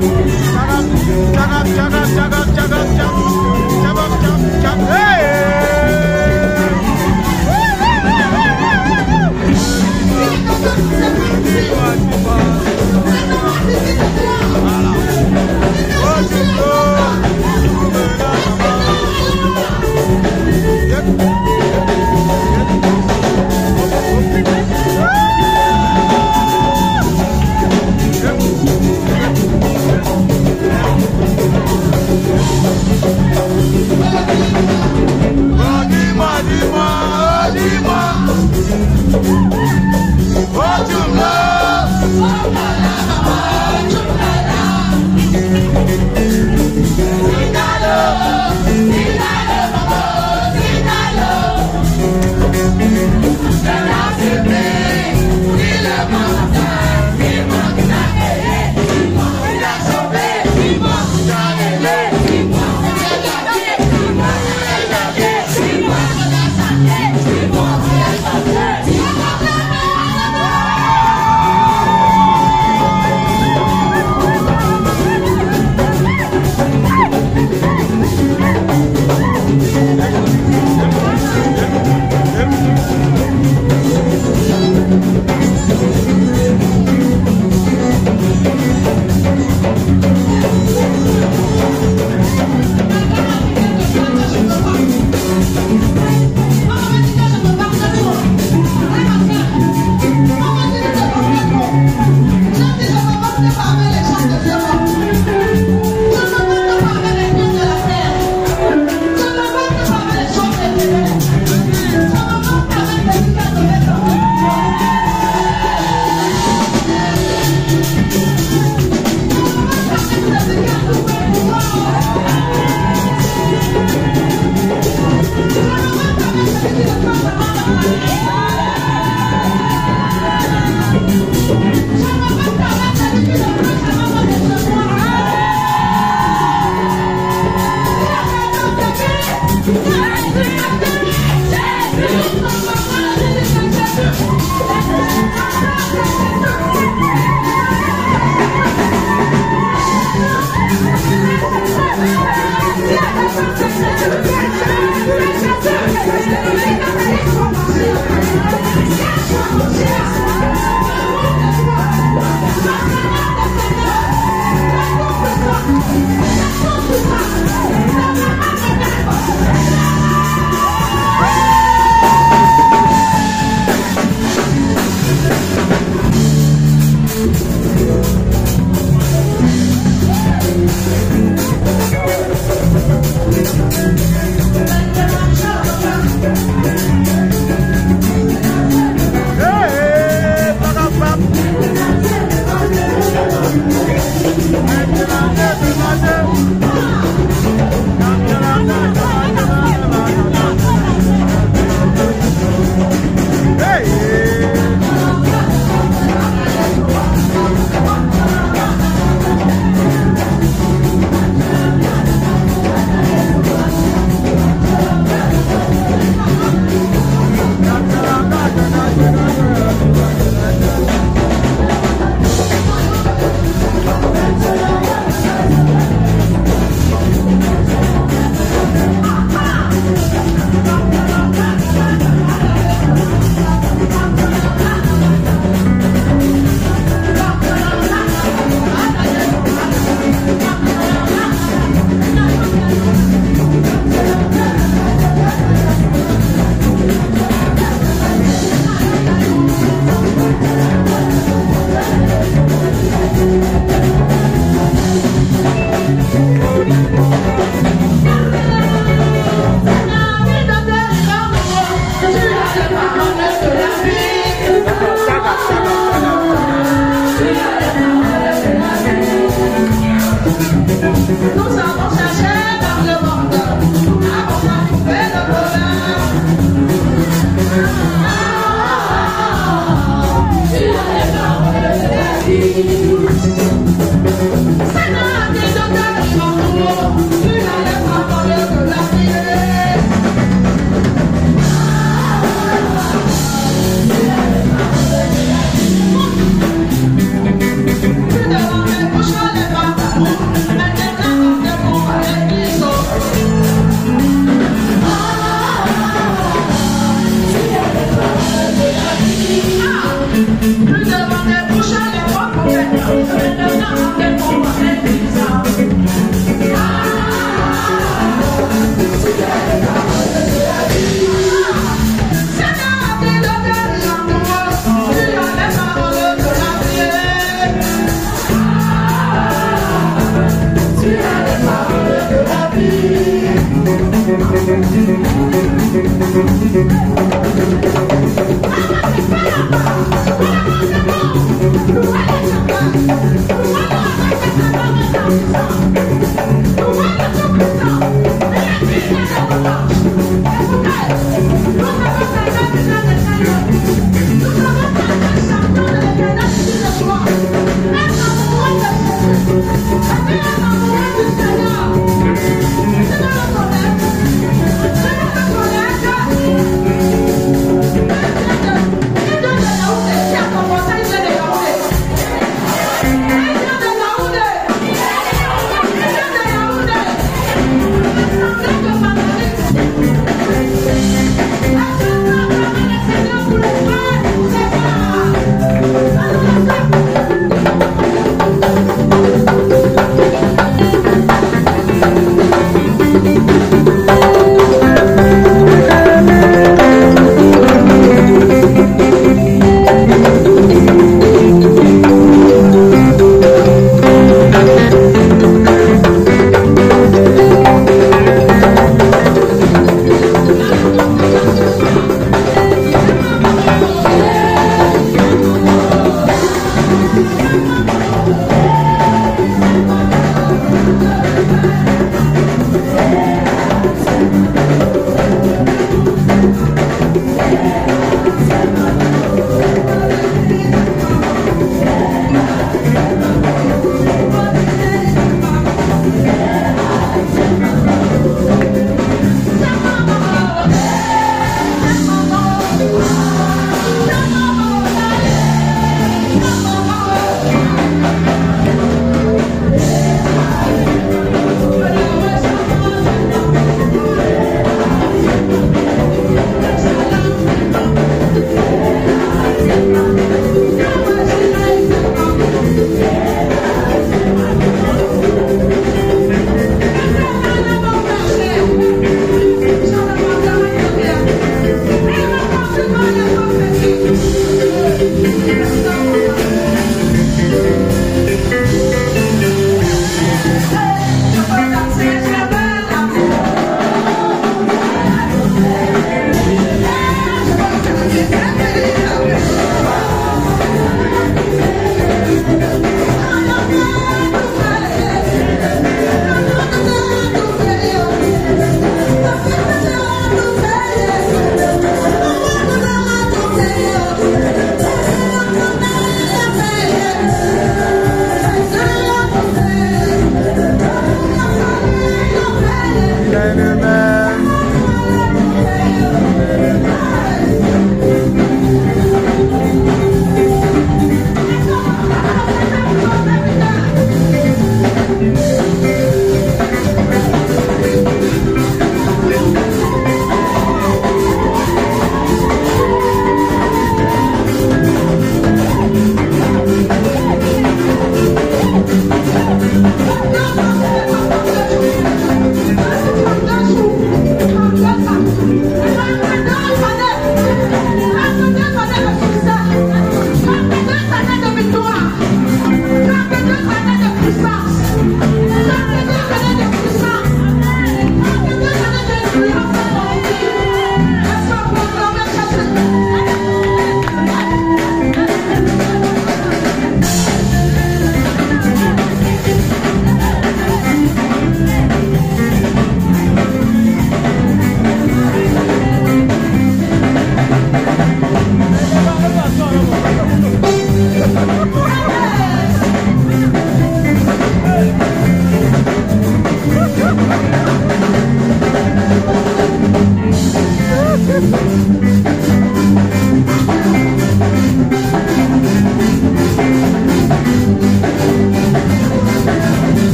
Thank you. You.